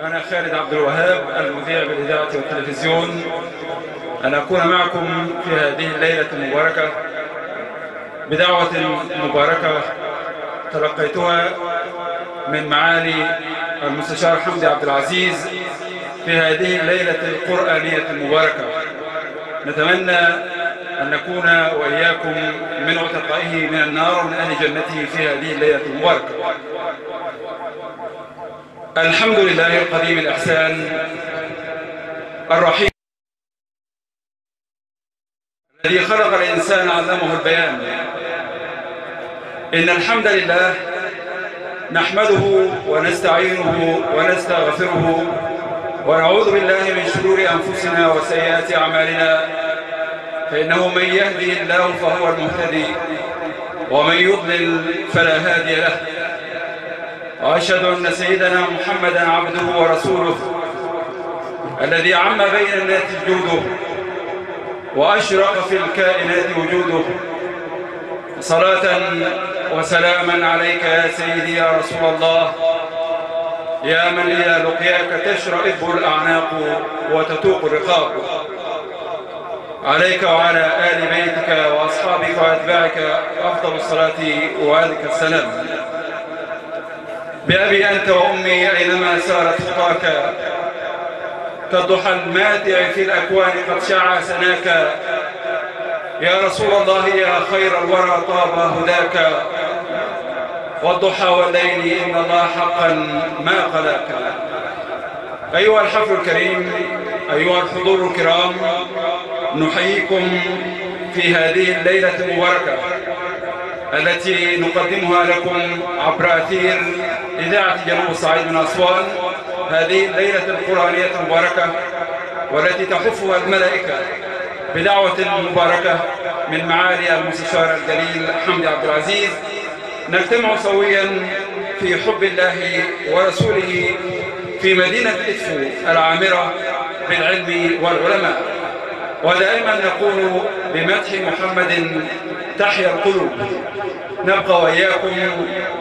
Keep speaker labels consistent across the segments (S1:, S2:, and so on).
S1: أنا خالد عبد الوهاب المذيع بالإذاعة والتلفزيون. أن أكون معكم في هذه الليلة المباركة. بدعوة مباركة تلقيتها من معالي المستشار حمدي عبد العزيز في هذه الليلة القرآنية المباركة. نتمنى أن نكون وإياكم من عتقائه من النار ومن أهل جنته في هذه الليلة المباركة. الحمد لله القديم الإحسان الرحيم الذي خلق الإنسان علمه البيان. إن الحمد لله نحمده ونستعينه ونستغفره ونعوذ بالله من شرور أنفسنا وسيئات أعمالنا. فإنه من يهدي الله فهو المهتدي ومن يضلل فلا هادي له. وأشهد أن سيدنا محمدا عبده ورسوله الذي عم بين الناس جوده وأشرق في الكائنات وجوده. صلاة وسلاما عليك يا سيدي يا رسول الله. يا من إذا لقياك تشرئب الأعناق وتتوق الرقاب. عليك وعلى آل بيتك وأصحابك وأتباعك أفضل الصلاة وآلك السلام. بأبي أنت وأمي أينما سارت خطاك. كالضحى الماتع في الأكوان قد شع سناك. يا رسول الله يا خير الورى طاب هداك. والضحى والليل إن الله حقا ما قلاك. أيها الحفل الكريم أيها الحضور الكرام نحييكم في هذه الليلة المباركة. التي نقدمها لكم عبر أثير إذاعة جنوب الصعيد من أسوان. هذه الليلة القرآنية المباركة والتي تحفها الملائكة بدعوة مباركة من معالي المستشار الجليل حمدي عبد العزيز. نجتمع سويا في حب الله ورسوله في مدينة إدفو العامرة بالعلم والعلماء. ودائما نقول بمدح محمد تحيا القلوب. نبقى وإياكم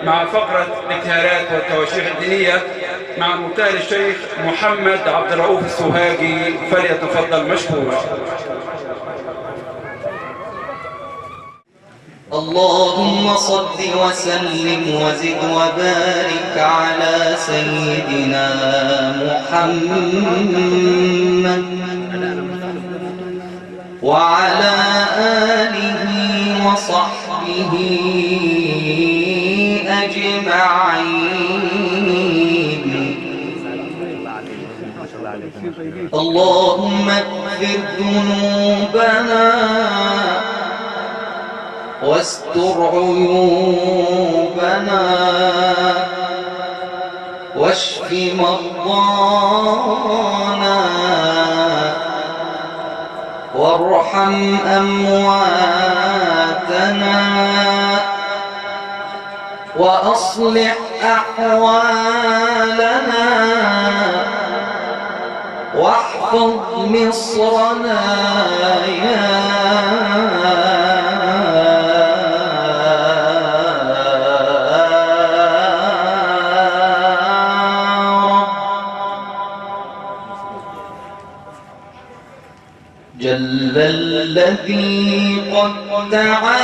S1: مع فقرة الإبتهالات والتواشيح الدينية مع المبتهل الشيخ محمد عبد الرؤوف السوهاجي فليتفضل مشكورا
S2: اللهم صل وسلم وزد وبارك على سيدنا محمد. وعلى آله وصحبه أجمعين. اللهم اغفر ذنوبنا واستر عيوبنا واشف مرضانا وارحم أمواتنا وأصلح أحوالنا واحفظ مصرنا يا تعالى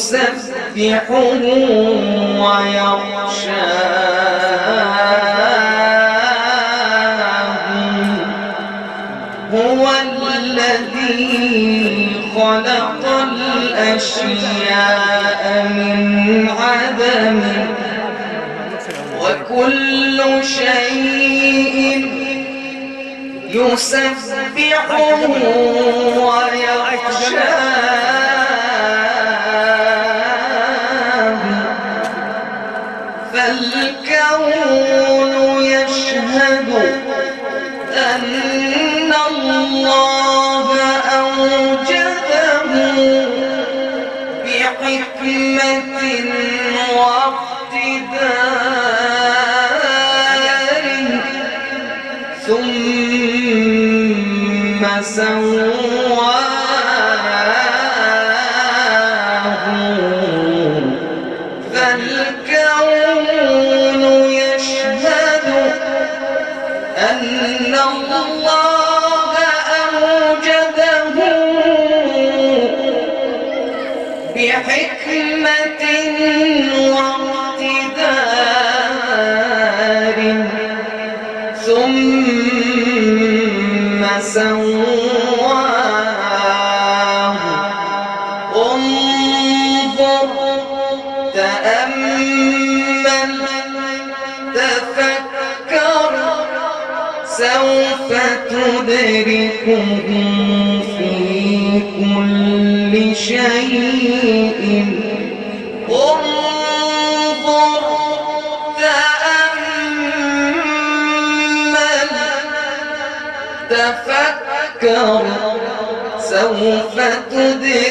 S2: يسبحه ويخشاه. هو الذي خلق الأشياء من عدم وكل شيء يسبحه ويخشاه. ثم سواه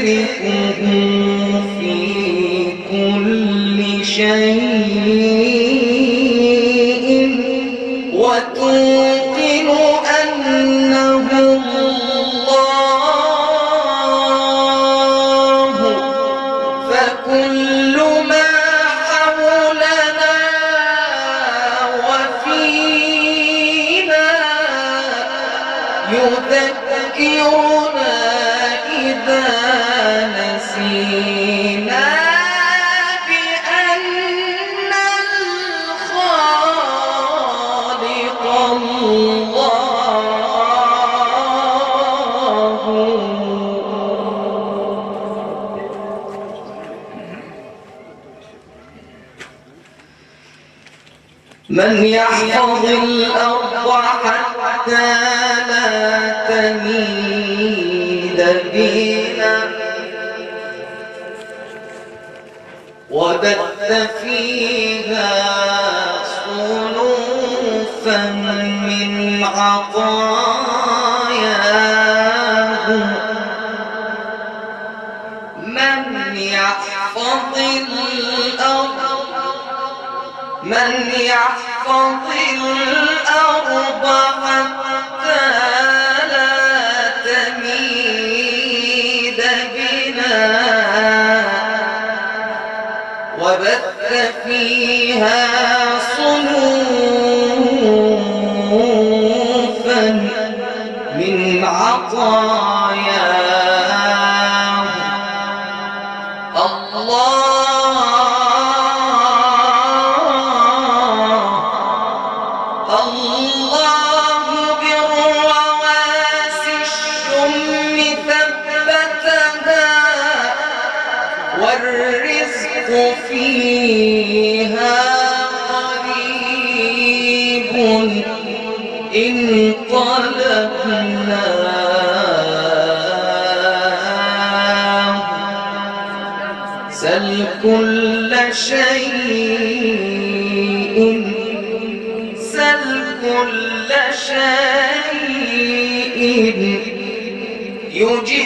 S2: بِإِذْنِهِ Long. شيء سل كل شيء يجيب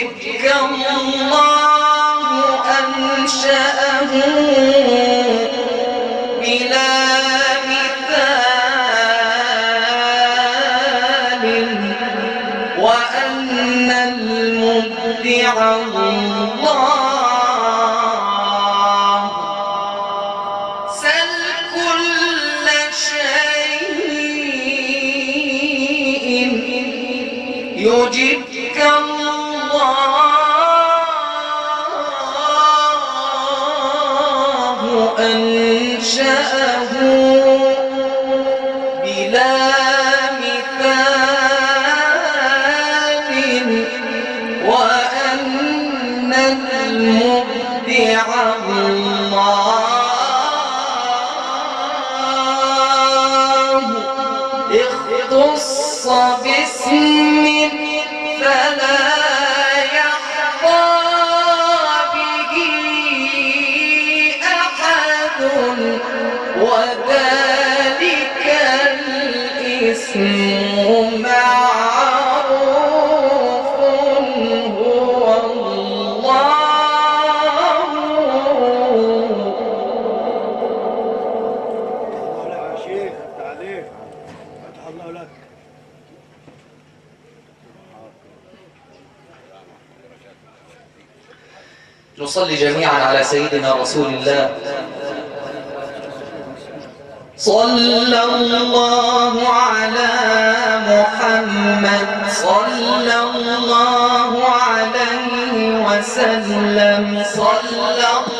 S2: سيدنا رسول الله. صلى الله على محمد. صلى الله عليه وسلم. صلى الله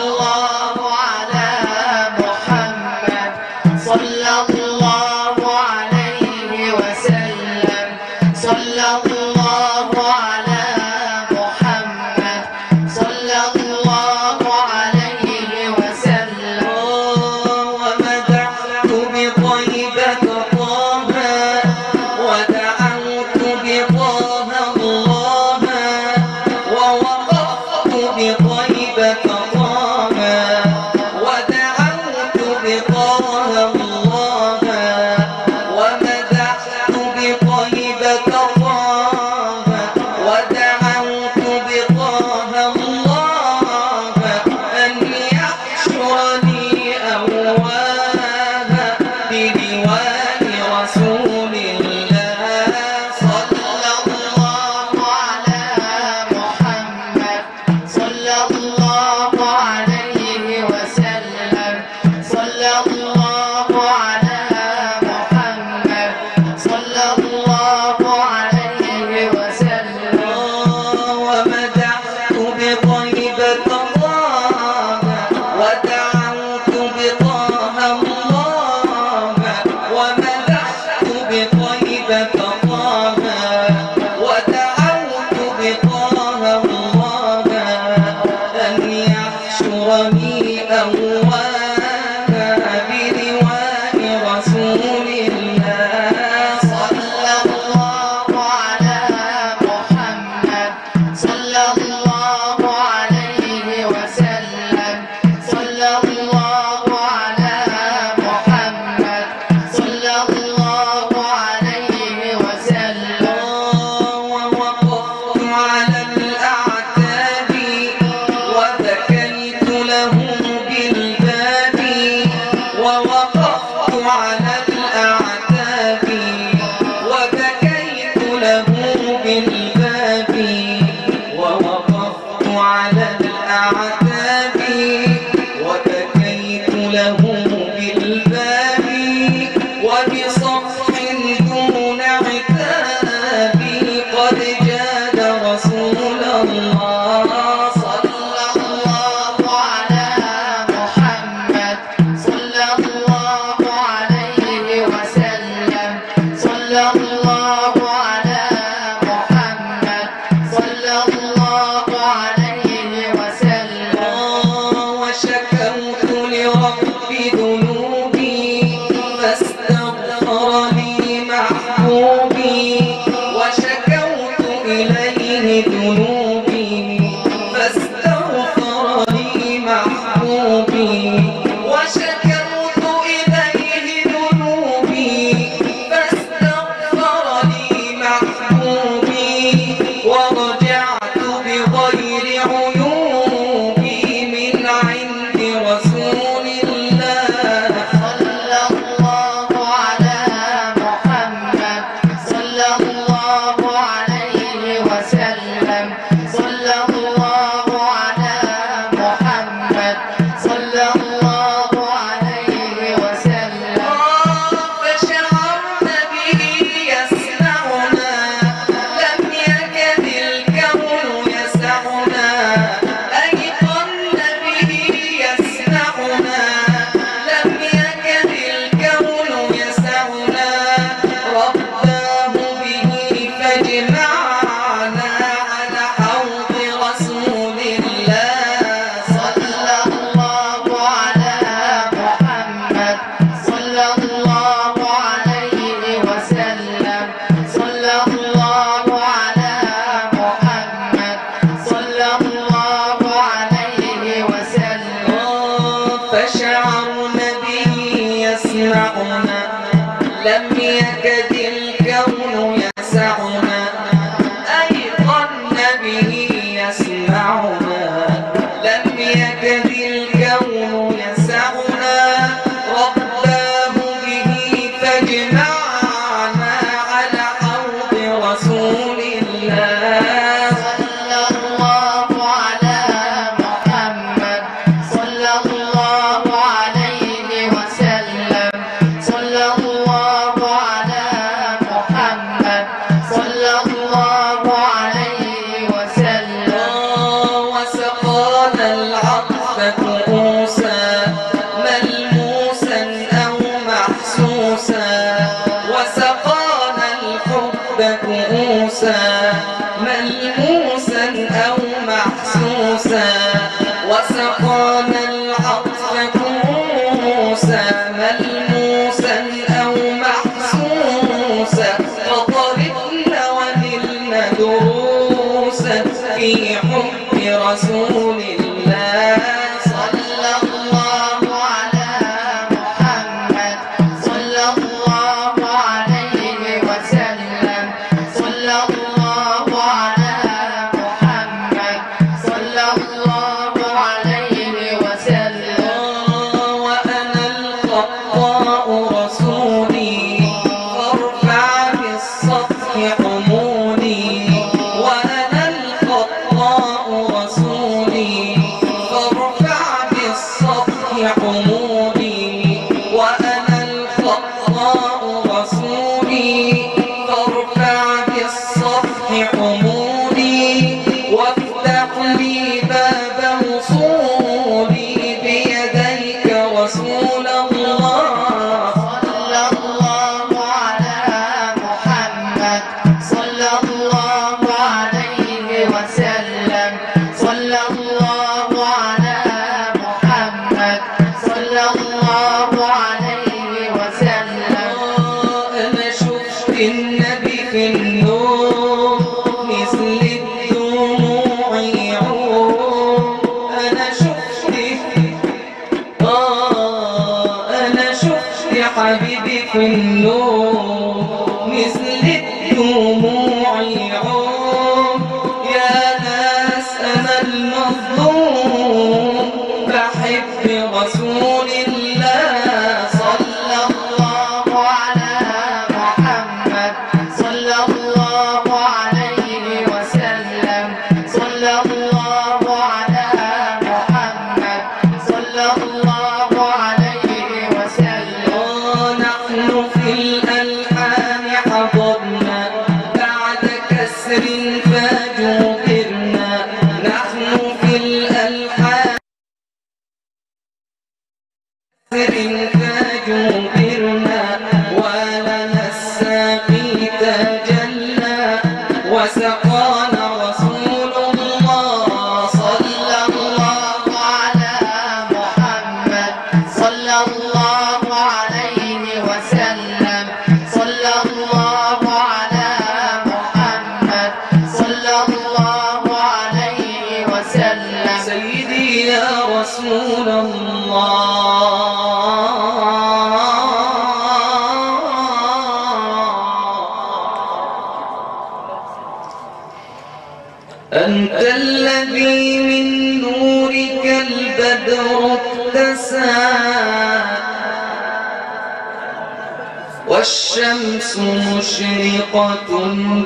S2: مشرقة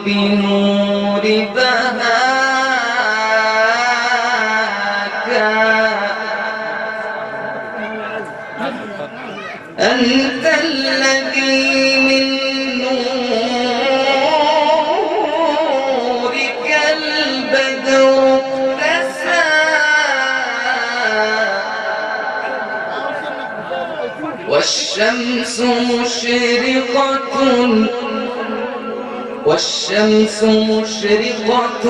S2: بنور بهاك. أنت الذي من نورك البدر والشمس مشرقة والشمس مشرقة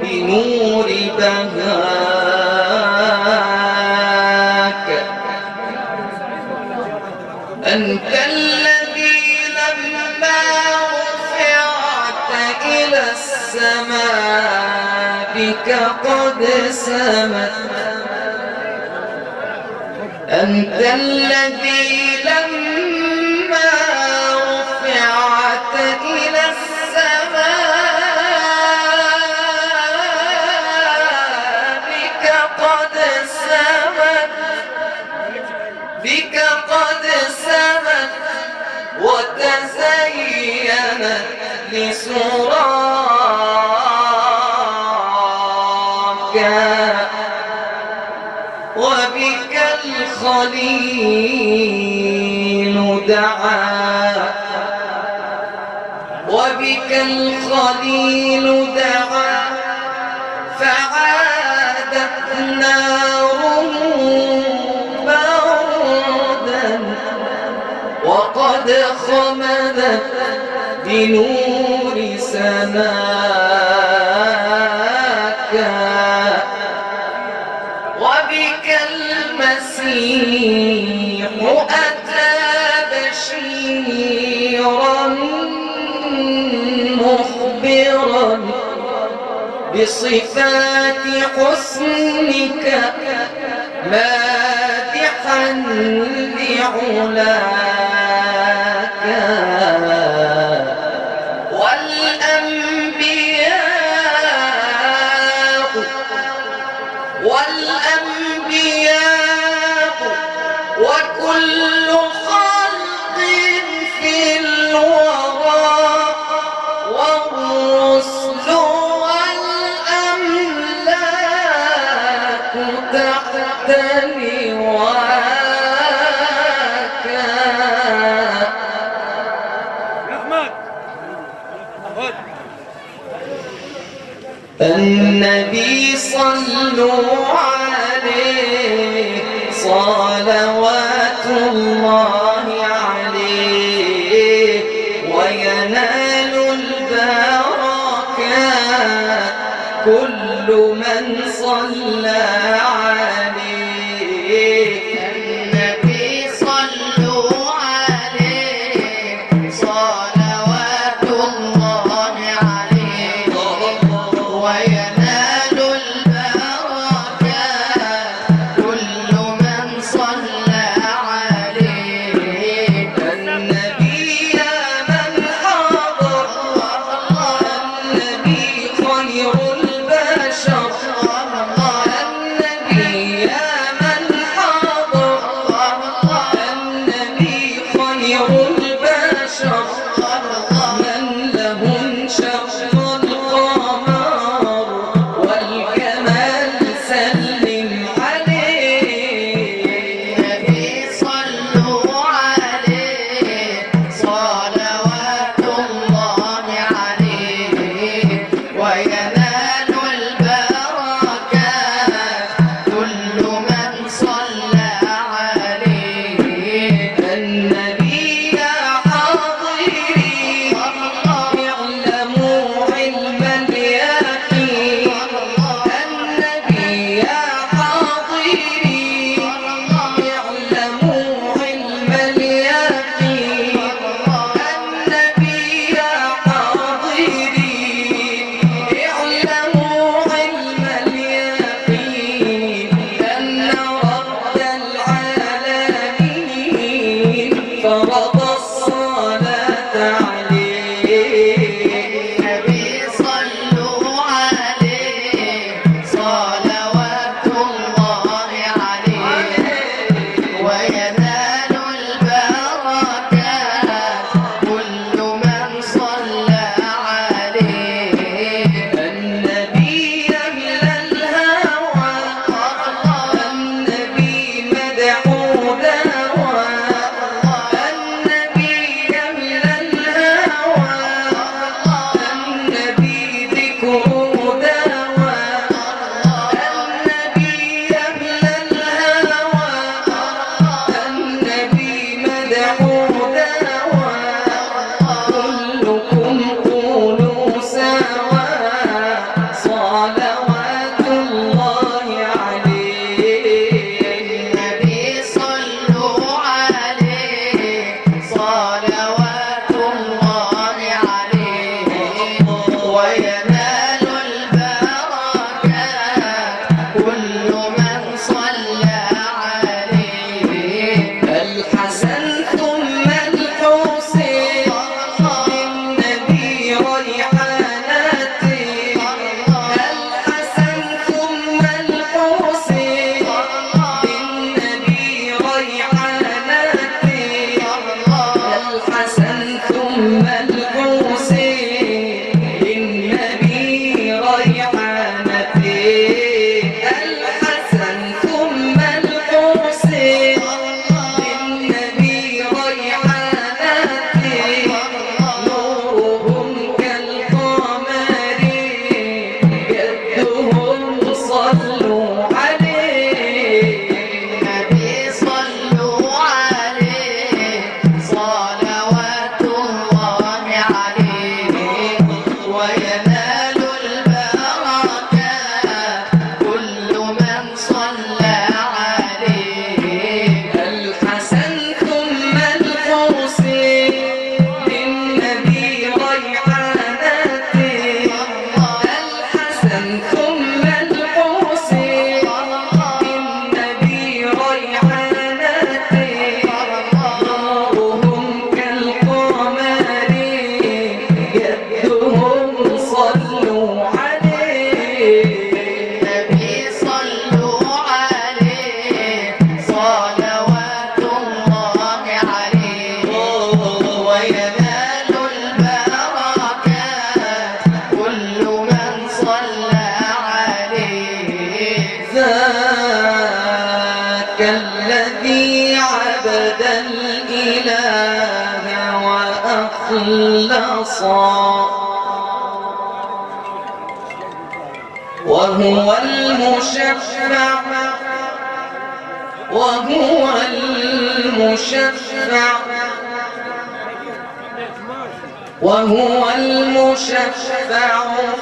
S2: بنور بهاك. أنت الذي لما رفعت إلى السماء بك قد سمت أنت الذي سراكا وبك الخليل دعا. وبك الخليل دعا. فعادت ناره بردا وقد خمدت بنور سناك وبك المسيح أتى بشيرا مخبرا بصفات حسنك. مادحا لعلاك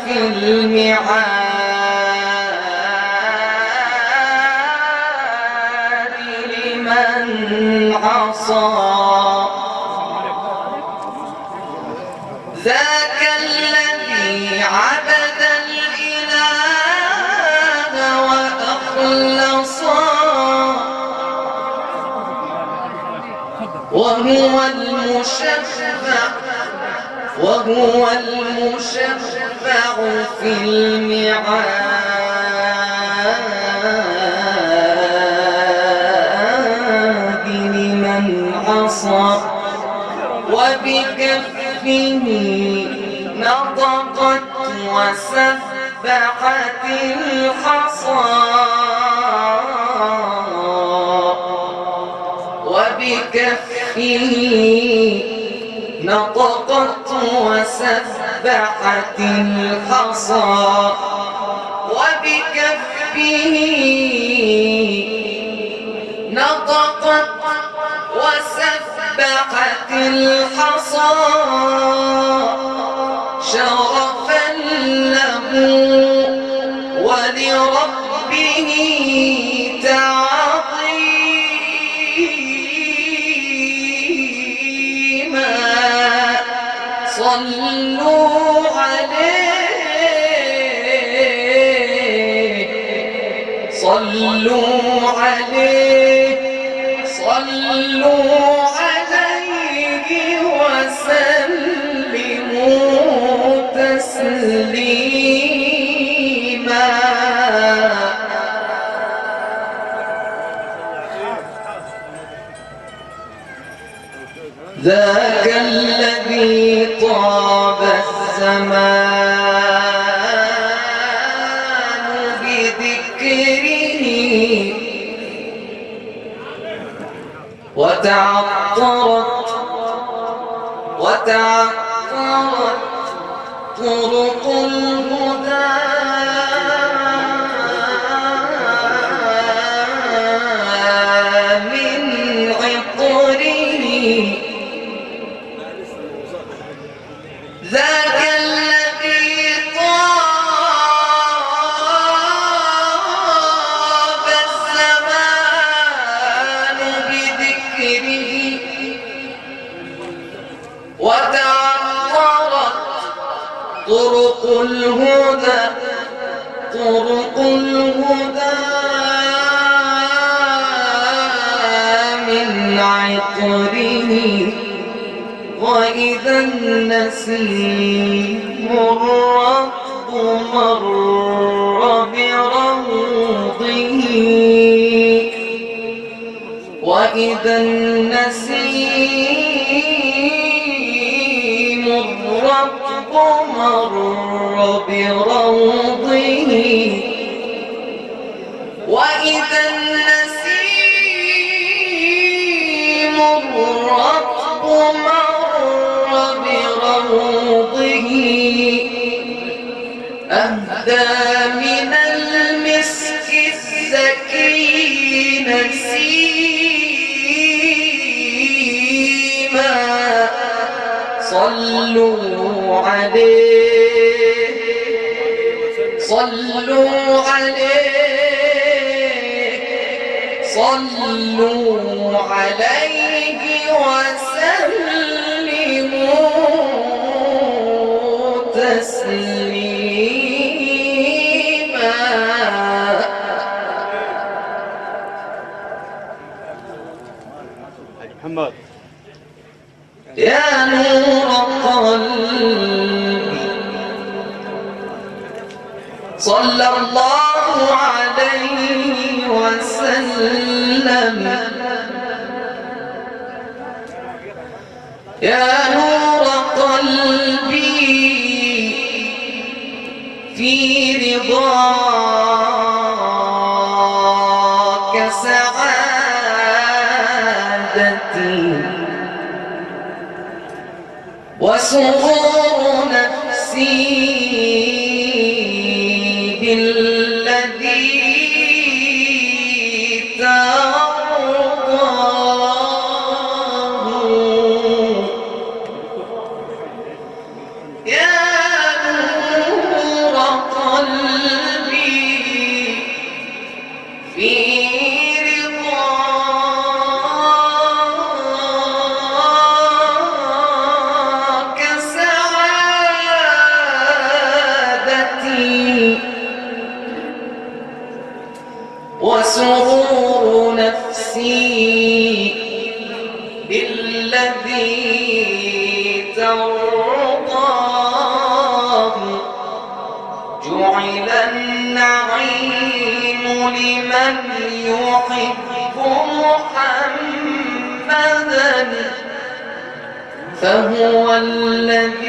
S2: في الميعاد لمن عصى. ذاك الذي عبد الإله وأخلصا وهو المشفع. وهو في الميعاد لمن عصى وبكفه نطقت وسبحت الحصى وبكفه نطقت وسبحت الحصى وبكفه نطقت وسبحت الحصى شرفا عليه صلوا. وتعطرت النسيم الرطب مر بروضه وإذا النسيم الرطب مر بروضه صلوا عليه. صلوا عليه. صلوا عليه. يا نور قلبي في رضاك سعادتي وسرور فهو الذي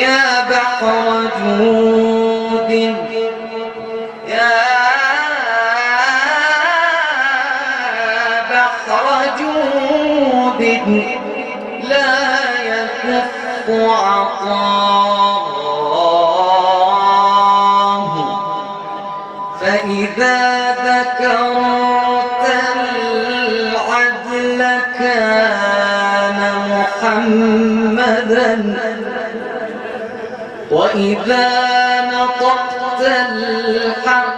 S2: يا بحر جود يا بحر جود. إذا نطقت الحق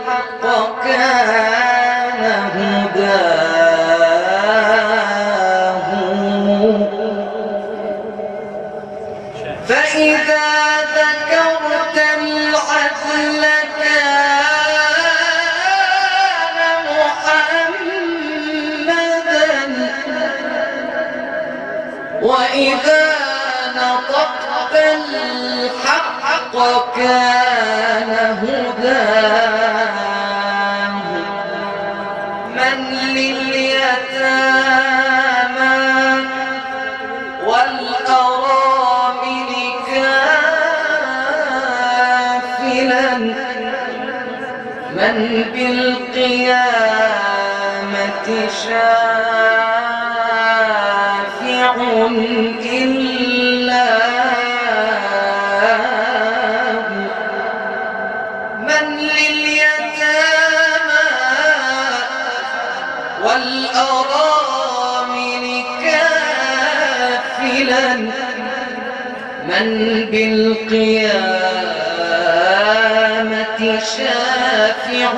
S2: إلا من لليتامى والأرامل كافلا من بالقيامة شافع.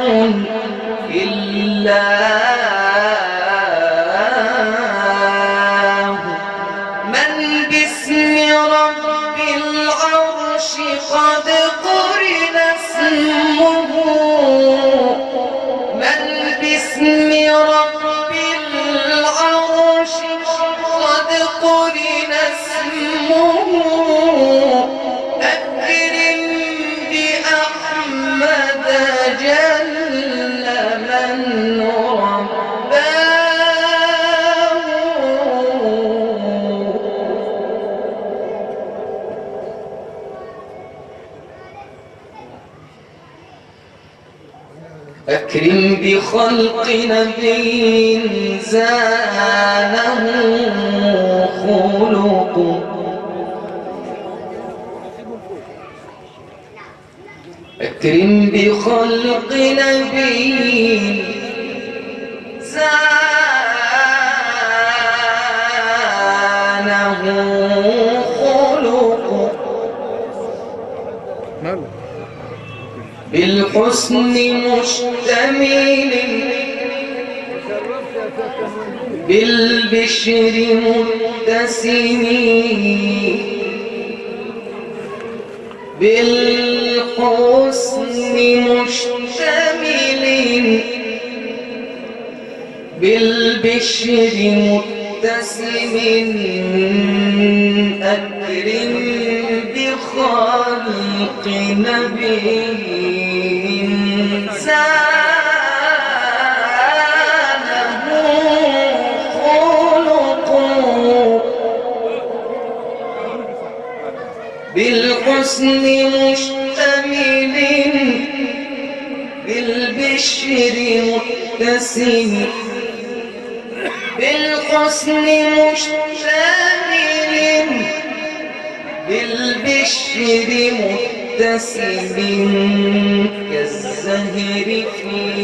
S2: خُلُقٌ. أكرم بخلق نبي زانه خلق. نعم. بالحسن مشتمل بالبشر متسمين بالحسن مشتملين بالبشر متسم. أكرم بخلق نبي. الحسن مشتمل بالبشر متسم بالحسن مشتمل بالبشر متسم كالزهر في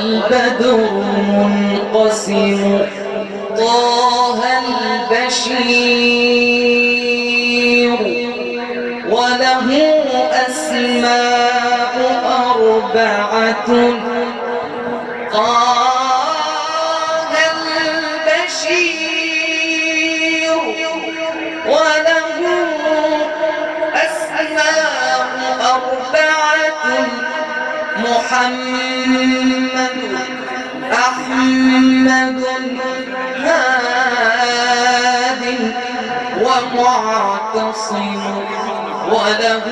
S2: والبدر منقسم. طه البشير وله أسماء أربعة. طه البشير وله أسماء أربعة. محمد أحمد هاد ومعتصم وله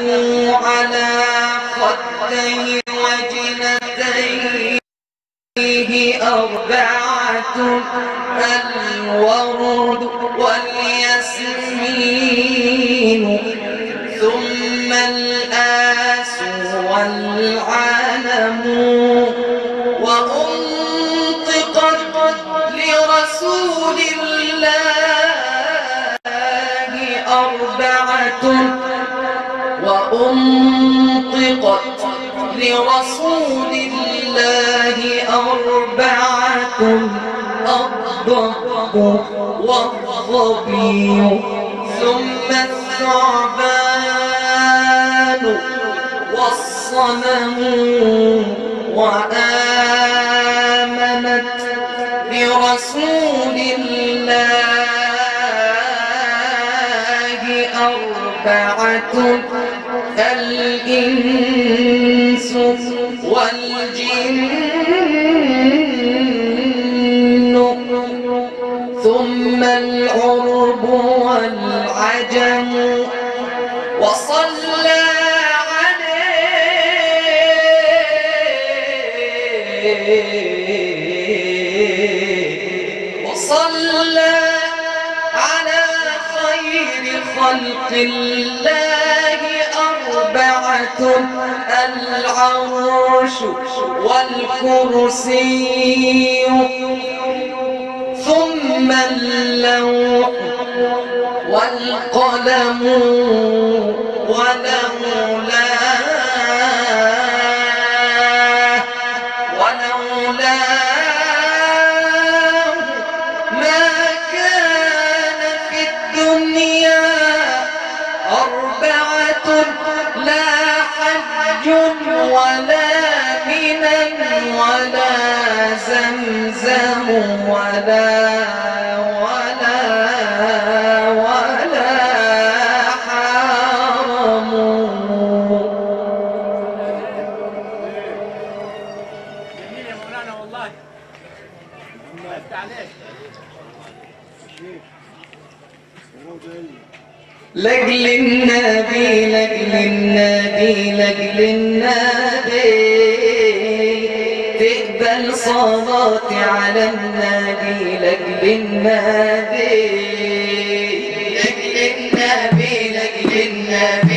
S2: على خديه وجنتيه أربعة الورد والياسمين ثم الآس والعلم الضب والظبي ثم الثعبان والصنم وآمنت برسول الله أربعة الإنس والجن. والعجم وصلى عليه. وصلى على خير خلق الله أربعة العرش والكرسي. ثم اللوح والقلم ولولاه ولولاه ما كان في الدنيا أربعة لا حج ولا منا ولا زمزم ولا صلاتي على النبي لجل النبي.
S3: لأجل النبي لأجل النبي.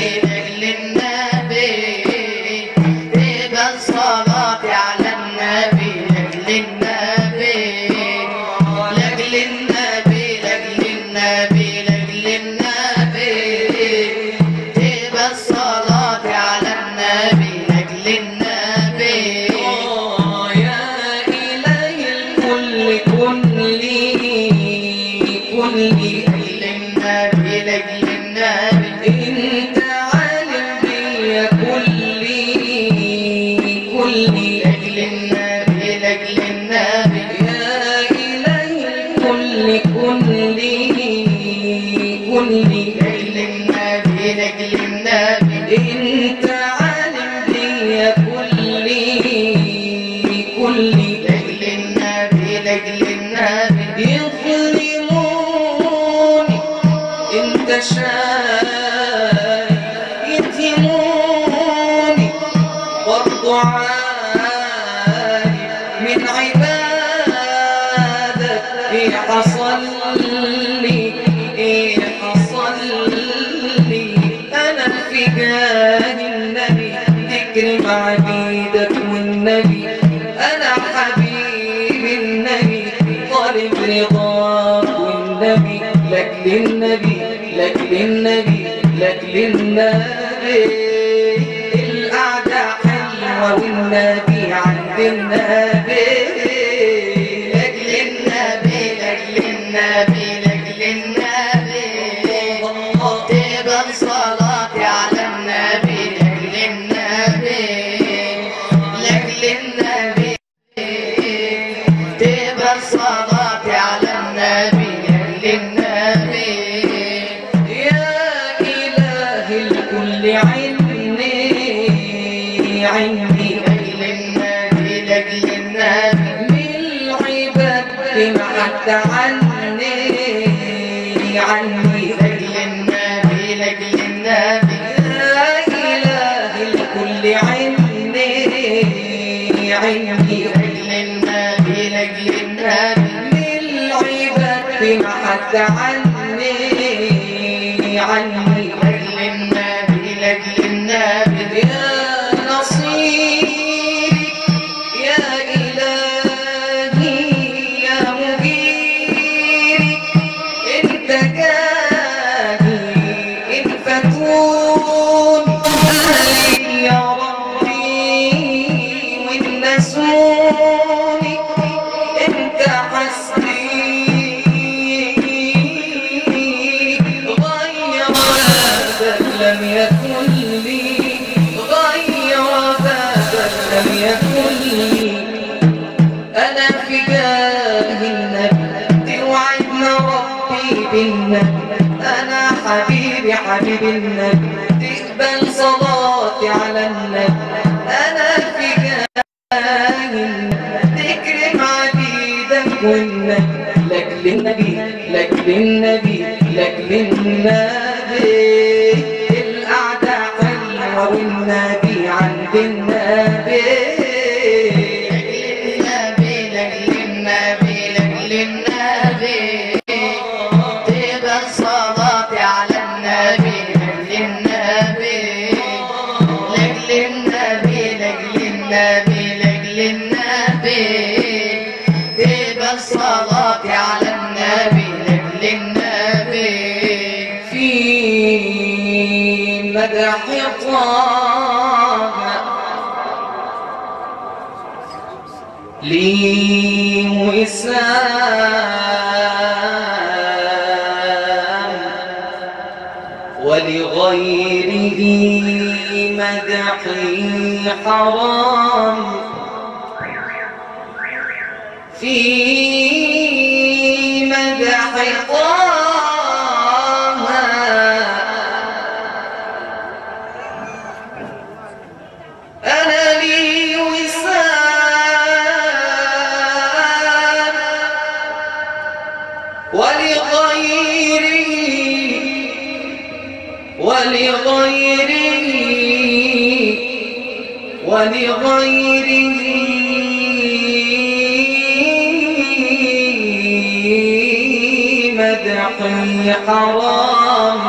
S3: Amen. النبي
S2: لك
S3: للناس. 好不 الحرام.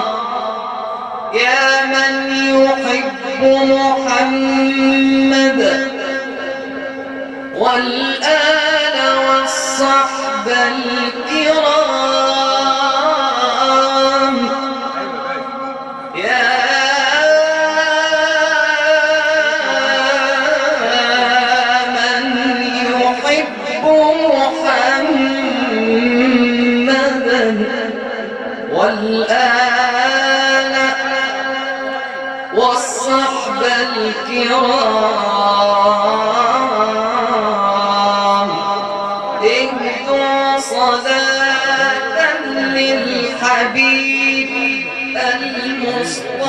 S2: يا من يحب محمد والآل والصحب الكرام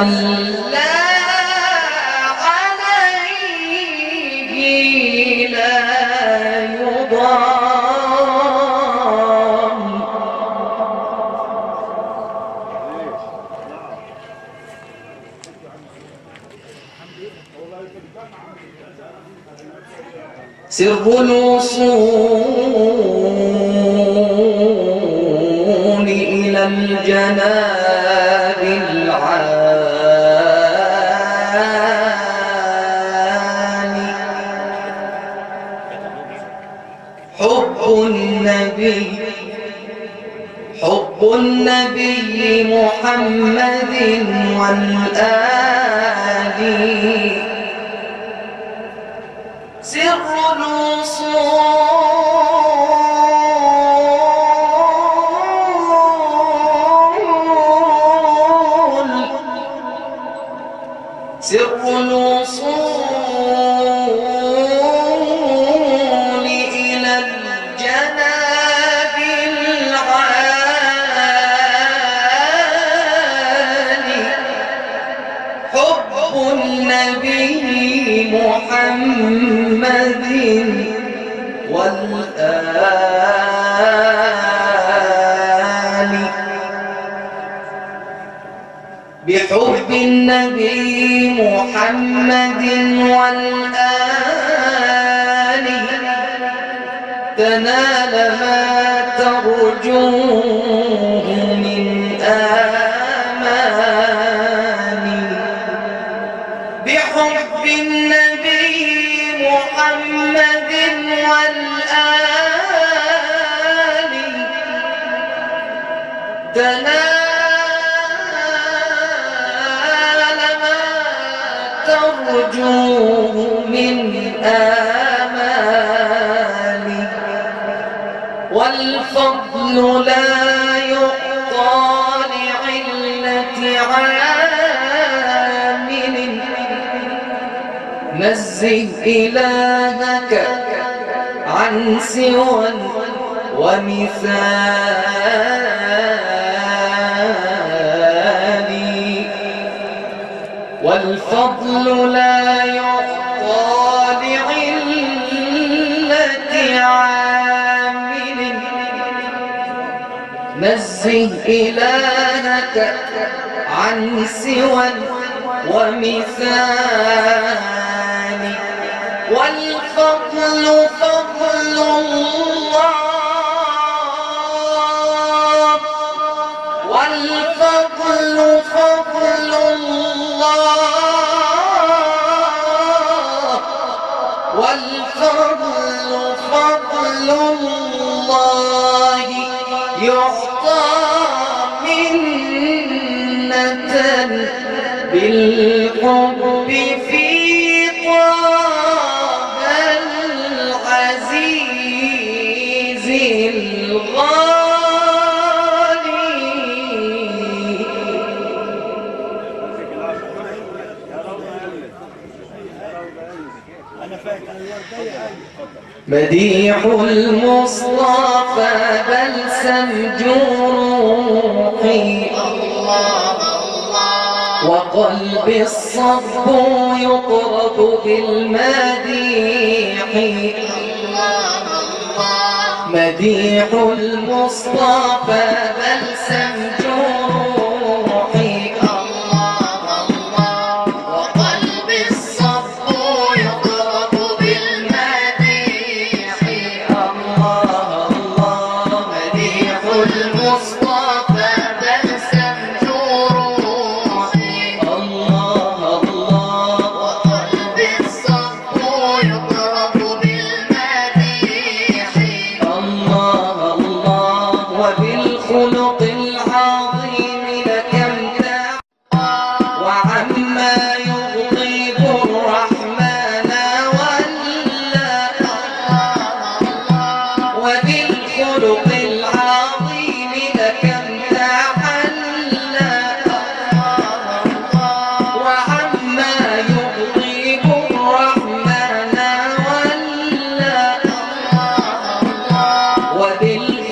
S2: لا يضام سر الوصول إلى الجناب محمد والآل محمد والآل تنال ما ترجوه من آمال ترجوه من آمال والفضل لا يعطى لعلة عامل. نزه إلهك عن سوى ومثال. والفضل لا يعطى لعلة عامل. نزه إلهك عن سوى ومثال. والفضل فضل مديح المصطفى بلسم جروحي وقلب الصب يطرب بالمديح. مديح المصطفى بلسم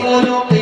S2: solo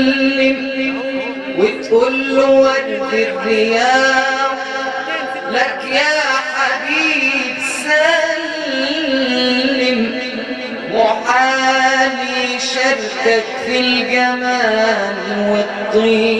S2: سلم وتقول له ورد الرياض لك يا حبيب سلم. وحالي شركك في الجمال والطيب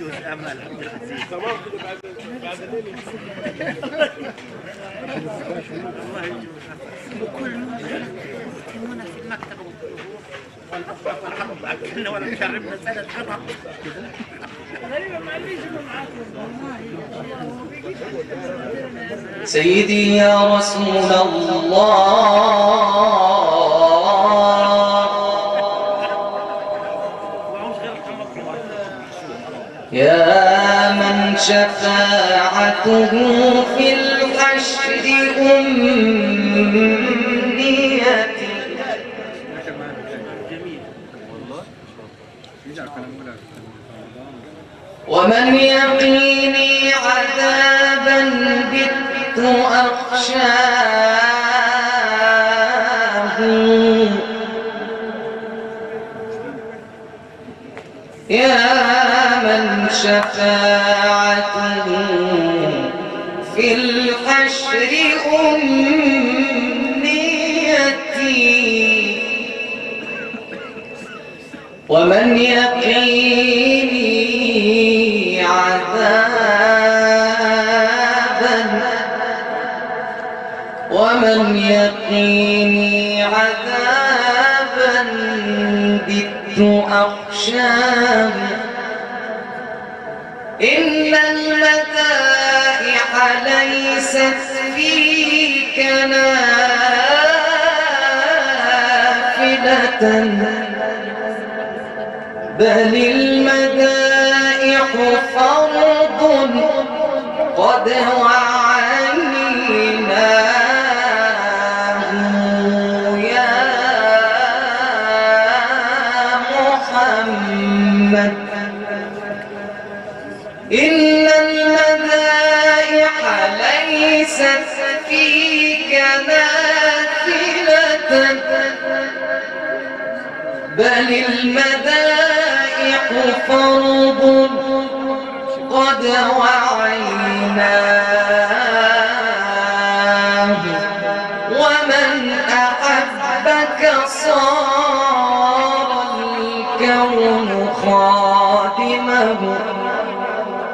S4: جزء امل عبد العزيز في المكتب اكلنا ولا شربنا سنه حرب
S2: سيدي يا رسول الله. شفاعته في الحشر أمنيتي ومن يقيني عذابا بت أخشاه. يا من شفاعته ومن يقيني عذابا ومن يقيني عذابا بت أخشاه. إن المدائح ليست فيك نافلة بل المدائح فرض قد وعيناه يا محمد. إن المدائح ليست فيك نافلة بل المدائح فرض قد وعيناه ومن أحبك صار الكون خادمه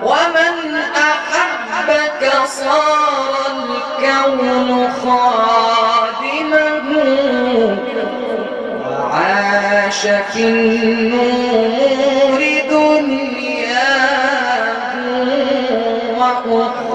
S2: ومن أحبك صار الكون خادمه وعاش في النور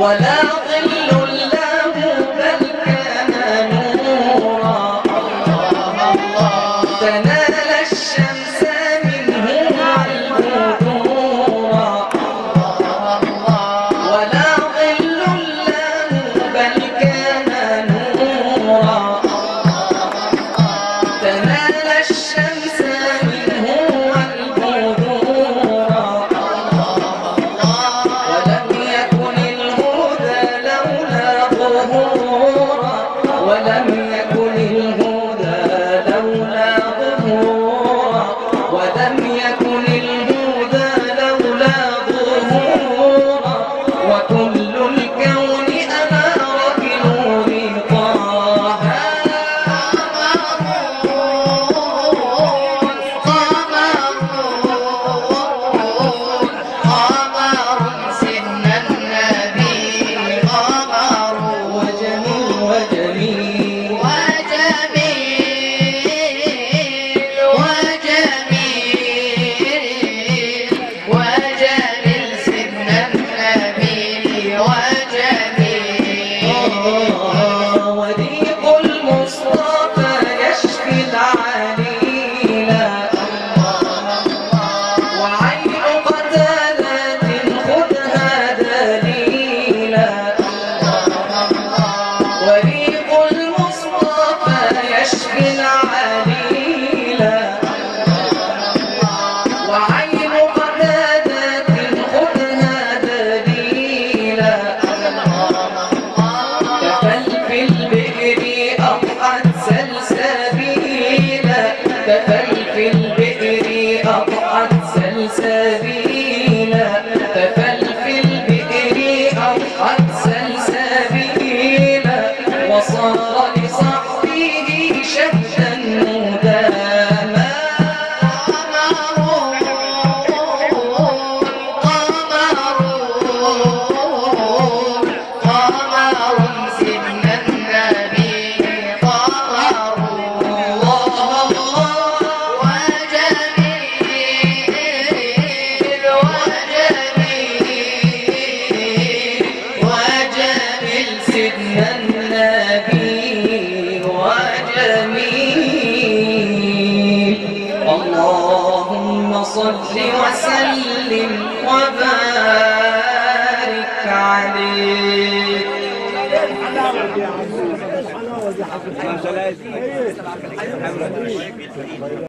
S2: ولا
S5: 毎日いいよ。